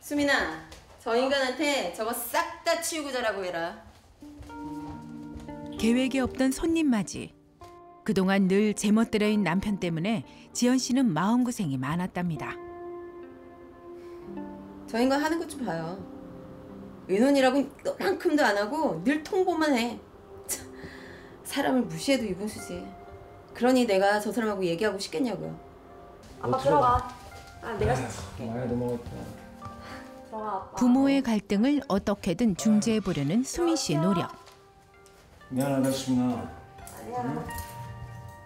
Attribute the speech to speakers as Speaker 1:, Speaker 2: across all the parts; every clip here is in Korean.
Speaker 1: 수민아, 저 인간한테 저거 싹 다 치우고 자라고 해라.
Speaker 2: 계획이 없던 손님 맞이. 그동안 늘 제멋대로인 남편 때문에 지연 씨는 마음고생이 많았답니다.
Speaker 1: 저 인간 하는 것 좀 봐요. 의논이라고 너만큼도 안 하고 늘 통보만 해. 참, 사람을 무시해도 이분수지. 그러니 내가 저 사람하고 얘기하고 싶겠냐고요.
Speaker 3: 아빠 들어가. 아 내가
Speaker 4: 많이 넘어갔다.
Speaker 3: 들어가 아빠.
Speaker 2: 부모의 갈등을 어떻게든 중재해 보려는 수민 씨의 노력.
Speaker 4: 미안하다 수민아.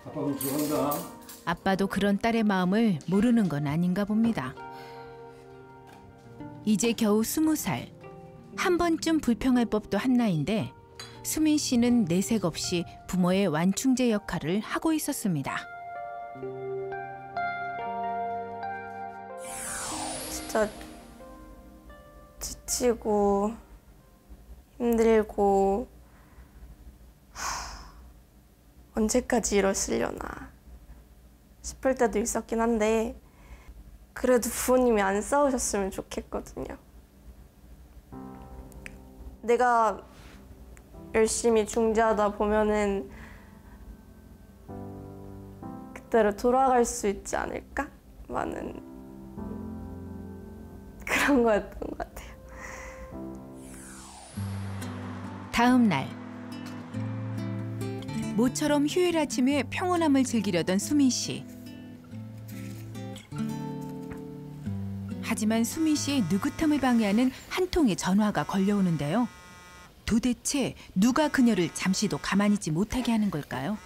Speaker 4: 아빠 그럼 들어간다.
Speaker 2: 아빠도 그런 딸의 마음을 모르는 건 아닌가 봅니다. 이제 겨우 스무 살. 한 번쯤 불평할 법도 한 나이인데 수민 씨는 내색 없이 부모의 완충제 역할을 하고 있었습니다.
Speaker 3: 진짜 지치고 힘들고 하, 언제까지 이러시려나 싶을 때도 있었긴 한데 그래도 부모님이 안 싸우셨으면 좋겠거든요. 내가 열심히 중재하다 보면은 그때로 돌아갈 수 있지 않을까? 많은 그런 거였던 것 같아요.
Speaker 2: 다음 날 모처럼 휴일 아침에 평온함을 즐기려던 수민 씨. 하지만 수민 씨의 느긋함을 방해하는 한 통의 전화가 걸려오는데요. 도대체 누가 그녀를 잠시도 가만히 있지 못하게 하는 걸까요?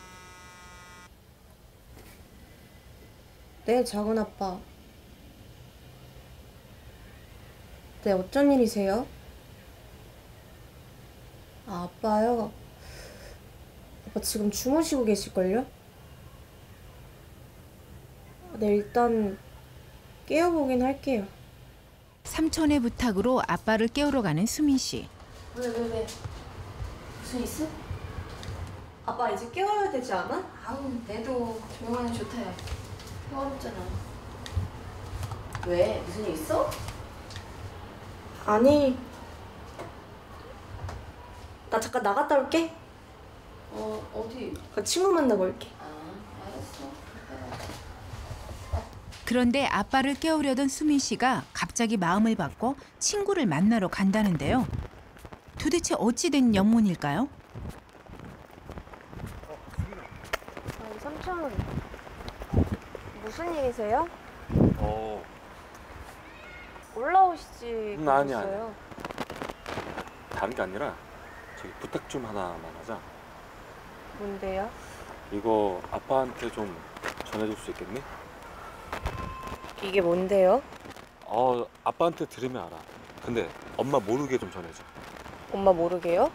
Speaker 3: 네, 작은 아빠. 네, 어쩐 일이세요? 아, 아빠요? 아빠 지금 주무시고 계실걸요? 네, 일단 깨워보긴 할게요.
Speaker 2: 삼촌의 부탁으로 아빠를 깨우러 가는 수민 씨.
Speaker 3: 왜, 왜, 왜? 무슨 있어? 아빠 이제 깨워야 되지 않아?
Speaker 1: 아우, 내도 조용하니 좋다. 야. 평화롭잖아. 왜? 무슨 일 있어?
Speaker 3: 아니. 나 잠깐 나갔다 올게.
Speaker 1: 어, 어디?
Speaker 3: 그 친구 만나고 올게.
Speaker 1: 아, 알았어.
Speaker 2: 그런데 아빠를 깨우려던 수민 씨가 갑자기 마음을 바꿔 친구를 만나러 간다는데요. 도대체 어찌 된 영문일까요?
Speaker 3: 아니, 삼촌. 무슨 일이세요?
Speaker 5: 어,
Speaker 3: 올라오시지.
Speaker 5: 음, 아니,
Speaker 3: 그러셨어요.
Speaker 5: 다른 게 아니라 저기 부탁 좀 하나만 하자.
Speaker 3: 뭔데요?
Speaker 5: 이거 아빠한테 좀 전해줄 수 있겠니?
Speaker 3: 이게 뭔데요?
Speaker 5: 어, 아빠한테 들으면 알아. 근데 엄마 모르게 좀 전해줘.
Speaker 3: 엄마 모르게요?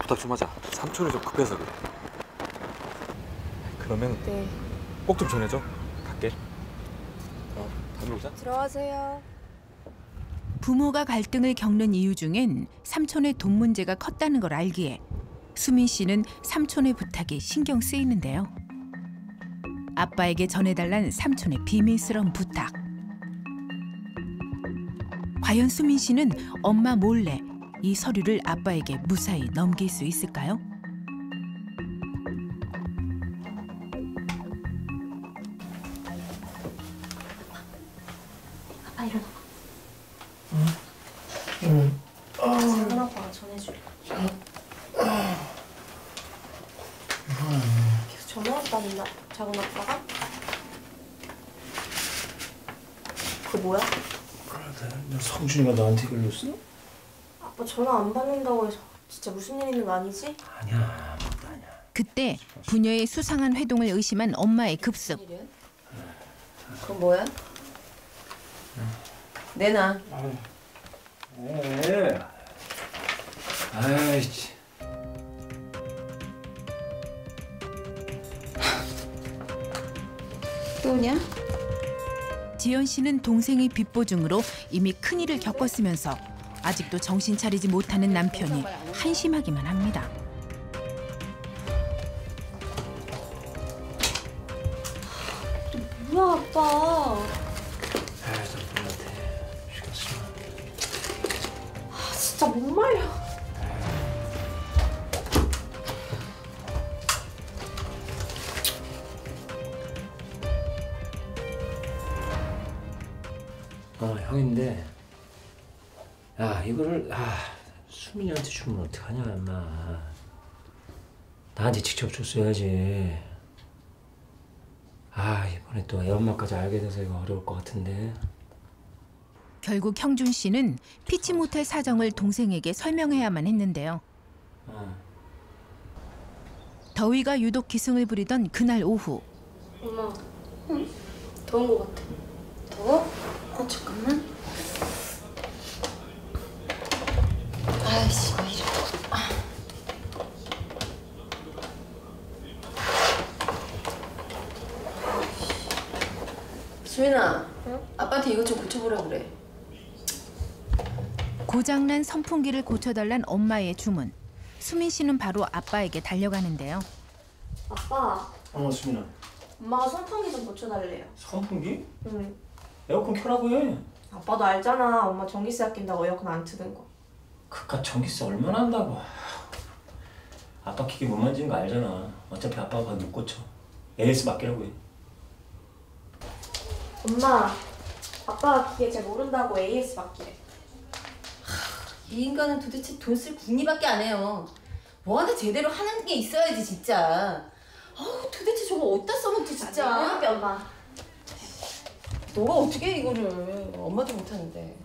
Speaker 5: 부탁 좀 하자. 삼촌이 좀 급해서 그래. 그러면
Speaker 3: 네.
Speaker 5: 꼭 좀 전해줘. 갈게. 어, 다녀오자.
Speaker 3: 들어가세요.
Speaker 2: 부모가 갈등을 겪는 이유 중엔 삼촌의 돈 문제가 컸다는 걸 알기에 수민 씨는 삼촌의 부탁이 신경 쓰이는데요. 아빠에게 전해달란 삼촌의 비밀스러운 부탁. 과연 수민 씨는 엄마 몰래 이 서류를 아빠에게 무사히 넘길 수 있을까요?
Speaker 3: 아빠 일어나. 응. 작은 아빠가 전해줄래. 계속 전화 왔다는 나 작은 아빠가? 그 뭐야?
Speaker 4: 너 성준이가 나한테 걸렸어?
Speaker 3: 아빠 전화 안 받는다고 해서 진짜 무슨 일 있는 거 아니지?
Speaker 4: 아니야, 아무것도 아니야.
Speaker 2: 그때 부녀의 수상한 회동을 의심한 엄마의 급습.
Speaker 1: 그건 뭐야? 내놔.
Speaker 4: 에. 아이씨.
Speaker 1: 또 오냐?
Speaker 2: 지연 씨는 동생의 빚보증으로 이미 큰일을 겪었으면서 아직도 정신 차리지 못하는 남편이 한심하기만 합니다.
Speaker 3: 뭐야
Speaker 4: 아빠 어, 형인데. 야, 이거를, 아, 수민이한테 주면 어떡하냐, 임마. 나한테 직접 줬어야지. 아, 이번에 또 애 엄마까지 알게 돼서 이거 어려울 것 같은데.
Speaker 2: 결국 형준 씨는 피치 못할 사정을 동생에게 설명해야만 했는데요.
Speaker 4: 어.
Speaker 2: 더위가 유독 기승을 부리던 그날 오후
Speaker 3: 엄마. 응? 더운 거 같아. 더워? 어, 잠깐만.
Speaker 1: 아이씨 왜 이래. 수민아, 아빠한테 이것 좀 고쳐보라 그래.
Speaker 2: 고장난 선풍기를 고쳐달란 엄마의 주문. 수민 씨는 바로 아빠에게 달려가는데요.
Speaker 3: 아빠,
Speaker 4: 어, 수민아.
Speaker 3: 엄마가 선풍기 좀 고쳐달래요.
Speaker 4: 선풍기?
Speaker 3: 응.
Speaker 4: 에어컨 켜라고 해.
Speaker 3: 아빠도 알잖아. 엄마 전기세 아낀다고 에어컨 안 트는 거.
Speaker 4: 그깟 전기세 얼마나 한다고. 아빠 기계 못 만지는 거 알잖아. 어차피 아빠가 못 고쳐. AS 맡기라고 해.
Speaker 3: 엄마, 아빠가 기계 잘 모른다고 AS 맡기래.
Speaker 1: 이 인간은 도대체 돈 쓸 궁리밖에 안 해요. 뭐 하나 제대로 하는 게 있어야지 진짜. 아우 도대체 저거 어디다 써먹지 진짜.
Speaker 3: 미안해, 엄마.
Speaker 1: 너가 어떻게 해, 이거를 엄마도 못하는데.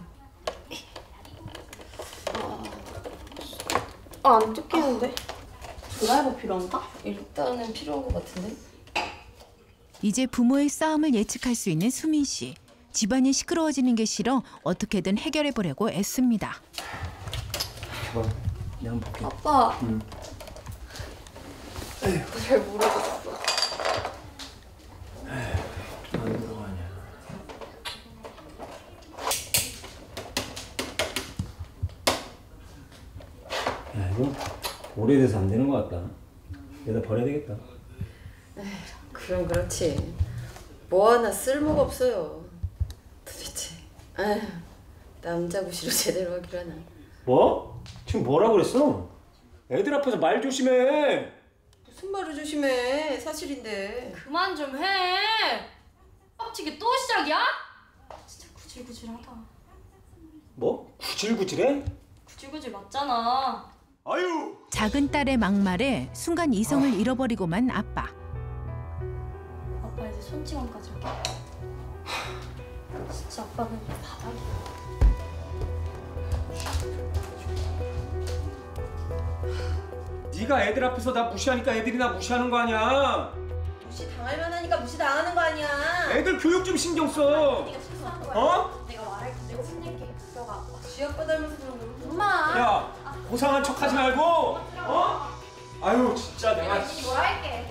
Speaker 3: 아, 안 뜯기는데? 드라이버 필요한가?
Speaker 1: 일단은 필요한 것 같은데.
Speaker 2: 이제 부모의 싸움을 예측할 수 있는 수민 씨. 집안이 시끄러워지는 게 싫어 어떻게든 해결해 보려고 애씁니다.
Speaker 4: 봐. 내가 한번 볼게.
Speaker 3: 아빠.
Speaker 4: 응.
Speaker 3: 잘 모르겠어.
Speaker 4: 안 들어가냐. 야, 이거 오래돼서 안 되는 것 같다. 여기다 버려야 되겠다.
Speaker 1: 그럼 그렇지. 뭐 하나 쓸모가 없어요. 도대체. 아휴, 남자 구시로 제대로 하기로 하나.
Speaker 4: 뭐? 지금 뭐라 그랬어? 애들 앞에서 말 조심해.
Speaker 1: 무슨 말을 조심해. 사실인데.
Speaker 6: 그만 좀 해. 빡치게 또 시작이야? 진짜 구질구질하다.
Speaker 4: 뭐? 구질구질해?
Speaker 6: 구질구질 맞잖아.
Speaker 4: 아유.
Speaker 2: 작은 딸의 막말에 순간 이성을 잃어버리고만 아빠.
Speaker 6: 아빠 이제 손찌검까지 할게. 진짜 아빠는 바닥이야.
Speaker 4: 네가 애들 앞에서 나 무시하니까 애들이 나 무시하는 거 아니야.
Speaker 1: 무시 당할 만하니까 무시 당하는 거 아니야.
Speaker 4: 애들 교육 좀 신경 써.
Speaker 3: 네가 실수한 거야.
Speaker 4: 어?
Speaker 3: 내가 말할게. 내가 혼낼게. 너가 아빠.
Speaker 1: 쥐아빠 닮아서 그런 거.
Speaker 3: 엄마.
Speaker 4: 야, 고상한 척 하지 말고. 어? 아유, 진짜 내가.
Speaker 3: 뭐라 할게.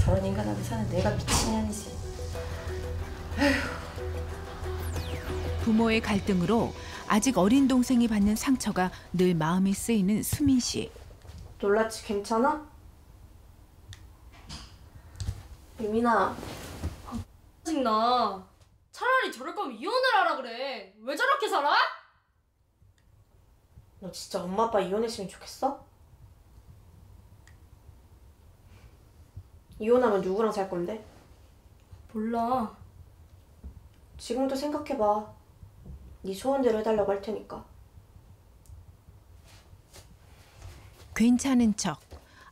Speaker 1: 저런 인간하고 사는 내가 미친년이지.
Speaker 2: 부모의 갈등으로 아직 어린 동생이 받는 상처가 늘 마음이 쓰이는 수민 씨.
Speaker 3: 놀랐지? 괜찮아? 유민아.
Speaker 6: 짜증나. 차라리 저럴 거면 이혼을 하라 그래. 왜 저렇게 살아?
Speaker 3: 너 진짜 엄마 아빠 이혼했으면 좋겠어? 이혼하면 누구랑 살 건데?
Speaker 6: 몰라.
Speaker 3: 지금도 생각해봐. 네 소원대로 해달라고 할 테니까.
Speaker 2: 괜찮은 척,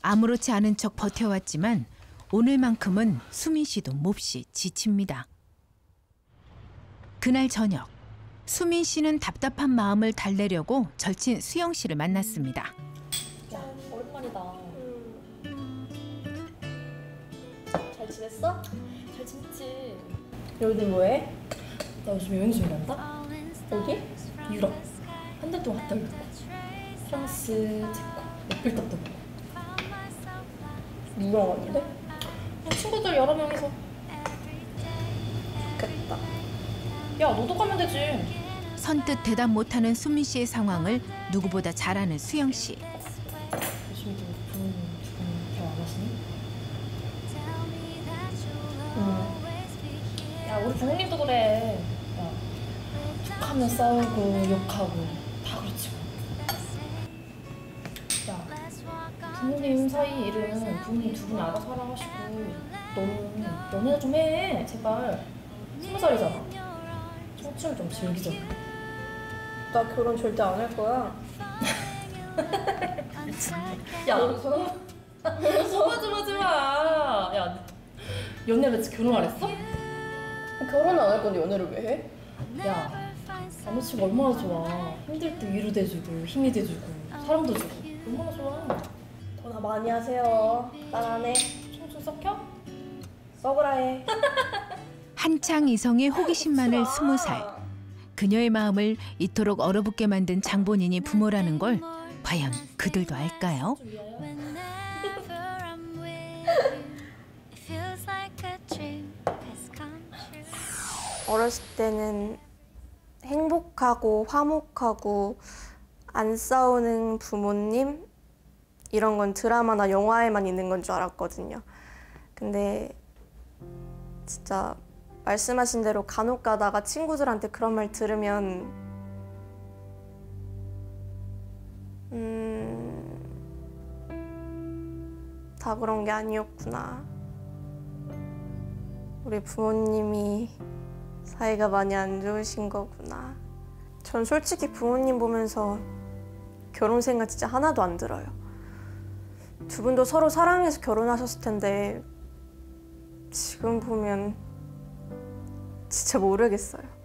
Speaker 2: 아무렇지 않은 척 버텨왔지만 오늘만큼은 수민 씨도 몹시 지칩니다. 그날 저녁, 수민 씨는 답답한 마음을 달래려고 절친 수영 씨를 만났습니다.
Speaker 6: 오랜만이다. 잘 지냈어? 잘 지냈지.
Speaker 3: 여기 뭐해?
Speaker 6: 나 요즘 여행 중이란다 어디? 유럽. 한 달 동안 갔다 올게. 프랑스, 체코, 에펠탑도 보고.
Speaker 3: 누구랑 왔는데?
Speaker 6: 그냥 친구들 여러 명이서.
Speaker 3: 좋겠다.
Speaker 6: 야, 너도 가면 되지.
Speaker 2: 선뜻 대답 못하는 수민 씨의 상황을 누구보다 잘 아는 수영 씨.
Speaker 3: 응.
Speaker 6: 우리 부모님도 그래. 야, 툭하면 싸우고 욕하고 다 그렇지 뭐. 야, 부모님 사이 일은 부모님 두 분이 알아서 하시고 너는 연애나 좀 해, 제발. 스무 살이잖아. 청춘을 좀 즐기자.
Speaker 3: 나 결혼 절대 안 할 거야.
Speaker 6: 야, 소화 좀 하지 마. 야, 연애를 해서 결혼 안 했어?
Speaker 3: 결혼 안 할 건데 연애를 왜 해?
Speaker 6: 야, 남자친구 얼마나 좋아. 힘들 때 위로 돼주고 힘이 돼주고 사랑도 주고 얼마나 좋아.
Speaker 3: 전화 많이 하세요. 난안 해.
Speaker 6: 청춘 썩혀?
Speaker 3: 썩으라 해.
Speaker 2: 한창 이성의 호기심 많을 스무 살. 그녀의 마음을 이토록 얼어붙게 만든 장본인이 부모라는 걸 과연 그들도 알까요?
Speaker 3: 어렸을 때는 행복하고 화목하고 안 싸우는 부모님 이런 건 드라마나 영화에만 있는 건 줄 알았거든요. 근데 진짜 말씀하신 대로 간혹 가다가 친구들한테 그런 말 들으면 음, 다 그런 게 아니었구나. 우리 부모님이 사이가 많이 안 좋으신 거구나. 전 솔직히 부모님 보면서 결혼 생각 진짜 하나도 안 들어요. 두 분도 서로 사랑해서 결혼하셨을 텐데 지금 보면 진짜 모르겠어요.